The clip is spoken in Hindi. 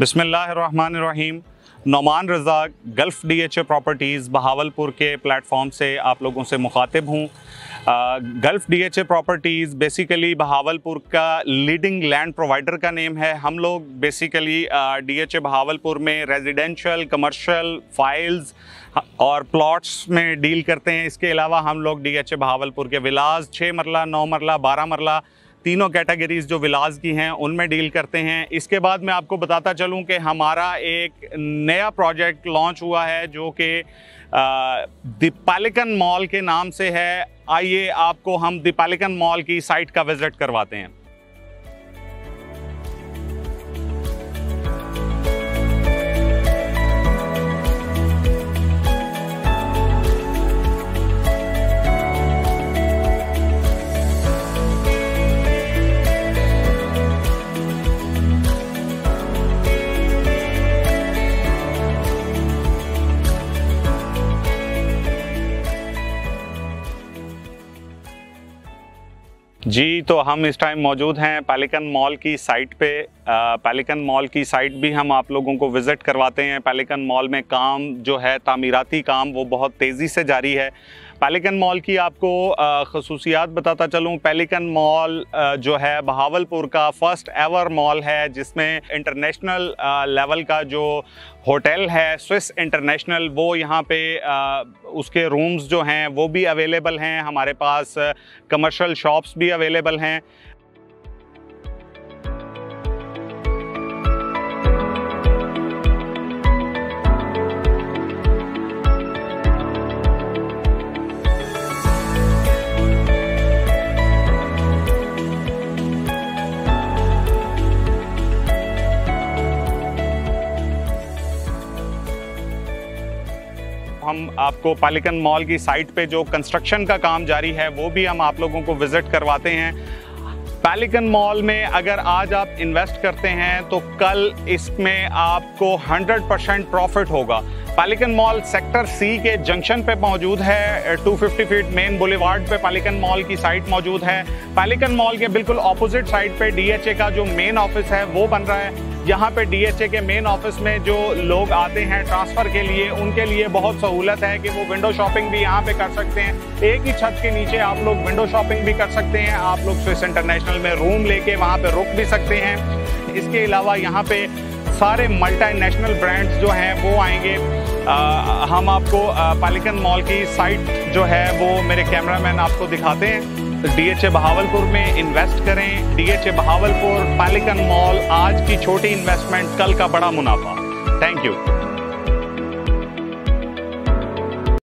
बिसमीम Nauman Raza Gulf D H A properties Bahawalpur के प्लेटफॉर्म से आप लोगों से मुखातिब हूँ। Gulf D H A properties basically Bahawalpur का लीडिंग लैंड प्रोवाइडर का नेम है। हम लोग basically D H A Bahawalpur में रेजिडेंशियल, कमर्शियल, फाइल्स और प्लॉट्स में डील करते हैं। इसके अलावा हम लोग डी एच ए बहावलपुर के विलास छः मरला, नौ मरला, बारह मरला तीनों कैटेगरीज जो विलास की हैं, उनमें डील करते हैं। इसके बाद मैं आपको बताता चलूँ कि हमारा एक नया प्रोजेक्ट लॉन्च हुआ है, जो कि दिपालिकन मॉल के नाम से है। आइए आपको हम दिपालिकन मॉल की साइट का विज़िट करवाते हैं। जी तो हम इस टाइम मौजूद हैं पैलिकन मॉल की साइट पे। पैलिकन मॉल की साइट भी हम आप लोगों को विज़िट करवाते हैं। पैलिकन मॉल में काम जो है, तामीराती काम, वो बहुत तेज़ी से जारी है। पैलिकन मॉल की आपको खसूसियात बताता चलूँ। पैलिकन मॉल जो है, बहावलपुर का फ़र्स्ट एवर मॉल है, जिसमें इंटरनेशनल लेवल का जो होटल है, स्विस इंटरनेशनल, वो यहाँ पे उसके रूम्स जो हैं, वो भी अवेलेबल हैं। हमारे पास कमर्शियल शॉप्स भी अवेलेबल हैं। हम आपको पालिकन मॉल की साइट पे जो कंस्ट्रक्शन का काम जारी है, वो भी हम आप लोगों को विज़िट करवाते हैं। पैलिकन मॉल में अगर आज आप इन्वेस्ट करते हैं तो कल इसमें आपको 100 परसेंट प्रॉफिट होगा। पैलिकन मॉल सेक्टर सी के जंक्शन पे मौजूद है 250 फीट मेन बुलेवार्ड पे पैलिकन मॉल की साइट मौजूद है। पैलिकन मॉल के बिल्कुल ऑपोजिट साइड पे डीएचए का जो मेन ऑफ़िस है, वो बन रहा है। यहाँ पे डीएचए के मेन ऑफ़िस में जो लोग आते हैं ट्रांसफ़र के लिए, उनके लिए बहुत सहूलत है कि वो विंडो शॉपिंग भी यहाँ पे कर सकते हैं। एक ही छत के नीचे आप लोग विंडो शॉपिंग भी कर सकते हैं। आप लोग स्विस इंटरनेशनल में रूम लेके वहाँ पे रुक भी सकते हैं। इसके अलावा यहाँ पे सारे मल्टीनेशनल ब्रांड्स जो हैं वो आएँगे। आ, हम आपको पालिकन मॉल की साइट जो है वो मेरे कैमरामैन आपको दिखाते हैं। डीएचए बहावलपुर में इन्वेस्ट करें। डीएचए बहावलपुर पालिकन मॉल आज की छोटी इन्वेस्टमेंट कल का बड़ा मुनाफा। Thank you